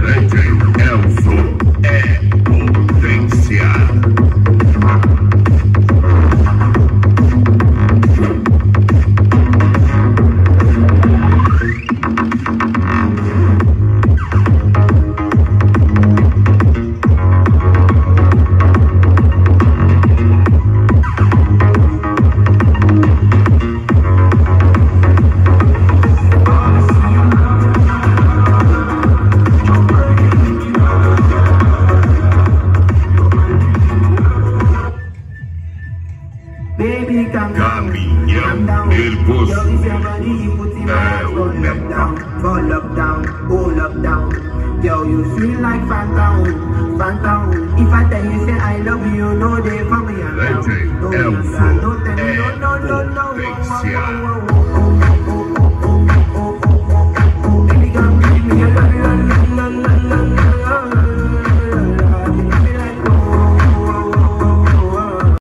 Legend Caminhão nervoso. Yo, if your body, you put in my É o go Nepal. lockdown, go lockdown, go lockdown. Yo, you sweet like phantom, phantom. If I tell you say I love you, no day for me. No, no, no, tell me é no, no, no, no, no, potência. no, no, no, no.